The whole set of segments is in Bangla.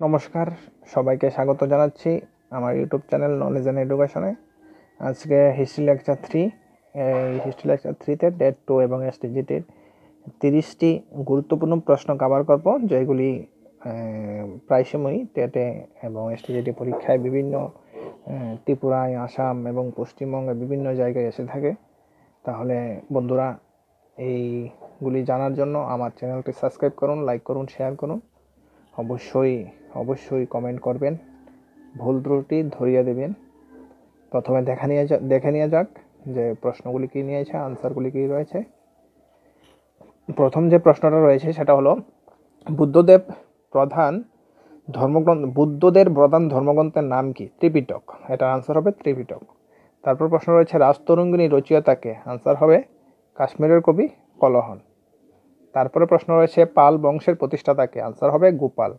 নমস্কার, সবাইকে স্বাগত জানাচ্ছি আমার ইউটিউব চ্যানেল নলেজ অ্যান্ড এডুকেশনে আজকে হিস্ট্রি লেকচার থ্রি এই হিস্ট্রি লেকচার থ্রিতে ডেট টু এবং এসটিজিটির তিরিশটি গুরুত্বপূর্ণ প্রশ্ন কভার করব, যেগুলি প্রায় সময়ই টেটে এবং এসটিজিটি পরীক্ষায় বিভিন্ন ত্রিপুরায়, আসাম এবং পশ্চিমবঙ্গে বিভিন্ন জায়গায় এসে থাকে। তাহলে বন্ধুরা, এইগুলি জানার জন্য আমার চ্যানেলটি সাবস্ক্রাইব করুন লাইক করুন শেয়ার করুন। অবশ্যই অবশ্যই কমেন্ট করবেন। ভুল ত্রুটি ধরিয়ে দেবেন। প্রথমে দেখা নিয়ে যা দেখে নিয়ে যাক যে প্রশ্নগুলি কী নিয়েছে আনসারগুলি কী রয়েছে। প্রথম যে প্রশ্নটা রয়েছে সেটা হলো, বুদ্ধদেব প্রধান ধর্মগ্রন্থ, বুদ্ধদের প্রধান ধর্মগ্রন্থের নাম কি? ত্রিপিটক। এটার আনসার হবে ত্রিপিটক। তারপর প্রশ্ন রয়েছে, রাজতরঙ্গিনী রচয়িতাকে আনসার হবে কাশ্মীরের কবি কলহন। তারপরে প্রশ্ন রয়েছে, পাল বংশের প্রতিষ্ঠাতাকে আনসার হবে গোপাল।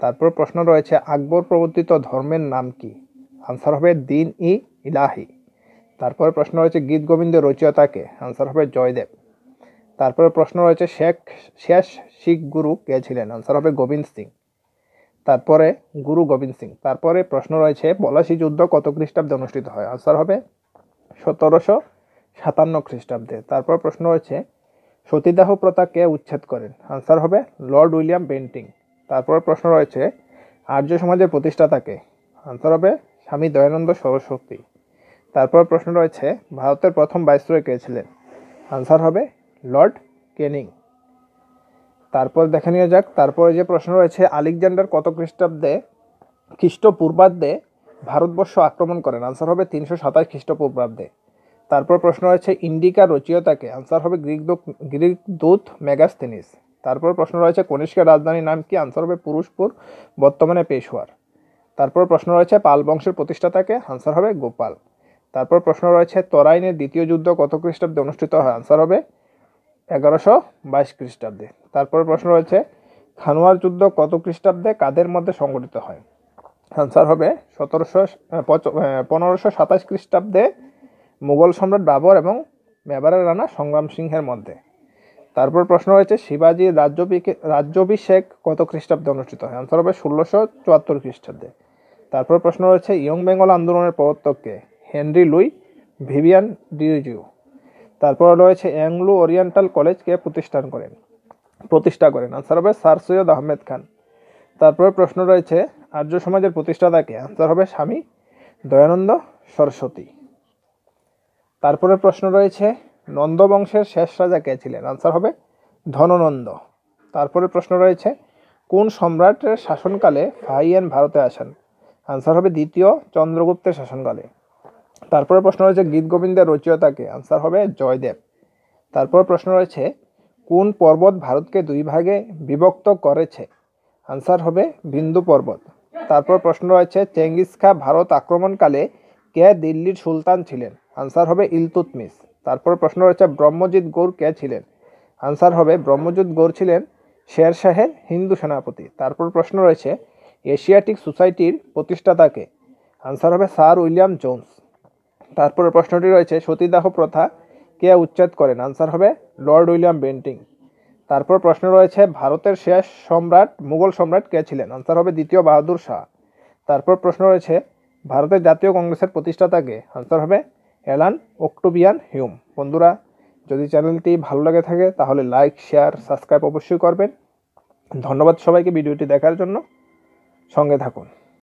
তারপর প্রশ্ন রয়েছে, আকবর প্রবর্তিত ধর্মের নাম কি? আনসার হবে দিন ই ইলাহি। তারপরে প্রশ্ন রয়েছে, গীত গোবিন্দের রচয়িতাকে আনসার হবে জয়দেব। তারপরে প্রশ্ন রয়েছে, শেখ, শেষ শিখ গুরু কে ছিলেন? আনসার হবে গোবিন্দ সিং। তারপরে গুরু গোবিন্দ সিং। তারপরে প্রশ্ন রয়েছে, পলাশী যুদ্ধ কত খ্রিস্টাব্দে অনুষ্ঠিত হয়? আনসার হবে সতেরোশো সাতান্ন খ্রিস্টাব্দে। তারপর প্রশ্ন রয়েছে, সতীদাহ প্রথা কে উচ্ছেদ করেন? আনসার হবে লর্ড উইলিয়াম বেন্টিং। তারপর প্রশ্ন রয়েছে, আর্য সমাজের প্রতিষ্ঠাতাকে আনসার হবে স্বামী দয়ানন্দ সরস্বতী। তারপর প্রশ্ন রয়েছে, ভারতের প্রথম ভাইসরয় কে ছিলেন? আনসার হবে লর্ড কেনিং। তারপর দেখে নিয়ে যাক, তারপরে যে প্রশ্ন রয়েছে, আলেকজান্ডার কত খ্রিস্টাব্দে খ্রিস্টপূর্বাব্দে ভারতবর্ষ আক্রমণ করেন? আনসার হবে তিনশো সাতাশ খ্রিস্টপূর্বাব্দে। তারপর প্রশ্ন রয়েছে ইন্ডিকা রচয়িতাকে আনসার হবে গ্রিক দূত গ্রিক দূত মেগাস্থেনিস তারপর প্রশ্ন রয়েছে কনিষ্কের রাজধানীর নাম কি? আনসার হবে পুরুষপুর, বর্তমানে পেশোয়ার তারপর প্রশ্ন রয়েছে, পাল বংশের প্রতিষ্ঠাতাকে? আনসার হবে গোপাল। তারপর প্রশ্ন রয়েছে তরাইনের দ্বিতীয় যুদ্ধ কত খ্রিস্টাব্দে অনুষ্ঠিত হয়? আনসার হবে এগারোশো বাইশ খ্রিস্টাব্দে। তারপর প্রশ্ন রয়েছে, খানোয়ার যুদ্ধ কত খ্রিস্টাব্দে কাদের মধ্যে সংঘটিত হয়? আনসার হবে সতেরোশো পনেরোশো সাতাশ খ্রিস্টাব্দে মুঘল সম্রাট বাবর এবং মেবারের রানা সংগ্রাম সিংহের মধ্যে। তারপর প্রশ্ন রয়েছে শিবাজির রাজ্যবিকে- রাজ্যাভিষেক কত খ্রিস্টাব্দে অনুষ্ঠিত হয়? আনসার হবে ষোলোশো চুয়াত্তর খ্রিস্টাব্দে। তারপর প্রশ্ন রয়েছে, ইয়ং বেঙ্গল আন্দোলনের প্রবর্তককে হেনরি লুই, ভিভিয়ান ডিউজিউ তারপর রয়েছে, অ্যাংলো ওরিয়েন্টাল কলেজকে প্রতিষ্ঠান করেন? প্রতিষ্ঠা করেন। আনসার হবে স্যার সৈয়দ আহমেদ খান। তারপরে প্রশ্ন রয়েছে, আর্য সমাজের প্রতিষ্ঠাতাকে আনসার হবে স্বামী দয়ানন্দ সরস্বতী। তারপরে প্রশ্ন রয়েছে নন্দবংশের শেষ রাজা কে ছিলেন? আনসার হবে ধননন্দ। তারপরে প্রশ্ন রয়েছে, কোন সম্রাটের শাসনকালে ফাহিয়ান ভারতে আসেন? আনসার হবে দ্বিতীয় চন্দ্রগুপ্তের শাসনকালে। তারপরে প্রশ্ন রয়েছে গীত গোবিন্দের রচয়িতাকে আনসার হবে জয়দেব। তারপর প্রশ্ন রয়েছে, কোন পর্বত ভারতকে দুই ভাগে বিভক্ত করেছে? আনসার হবে বিন্দু পর্বত। তারপর প্রশ্ন রয়েছে, চেঙ্গিস খা ভারত আক্রমণকালে কে দিল্লির সুলতান ছিলেন? আনসার হবে ইলতুতমিস তারপর প্রশ্ন রয়েছে, ব্রহ্মজিৎ গৌর কে ছিলেন? আনসার হবে, ব্রহ্মজিৎ গৌর ছিলেন শের শাহের হিন্দু সেনাপতি। তারপর প্রশ্ন রয়েছে, এশিয়াটিক সোসাইটির প্রতিষ্ঠাতাকে আনসার হবে, স্যার উইলিয়াম জোন্স। তারপরে প্রশ্নটি রয়েছে, সতীদাহ প্রথা কে উচ্ছেদ করেন? আনসার হবে, লর্ড উইলিয়াম বেন্টিং। তারপর প্রশ্ন রয়েছে, ভারতের শেষ সম্রাট, মুঘল সম্রাট কে ছিলেন? আনসার হবে, দ্বিতীয় বাহাদুর শাহ। তারপর প্রশ্ন রয়েছে, ভারতের জাতীয় কংগ্রেসের প্রতিষ্ঠাতাকে আনসার হবে অ্যালান অক্টোবিয়ান হিউম। বন্ধুরা, যদি চ্যানেলটি ভালো লাগে থাকে, তাহলে লাইক, শেয়ার, সাবস্ক্রাইব অবশ্যই করবেন। ধন্যবাদ সবাইকে ভিডিওটি দেখার জন্য। সঙ্গে থাকুন।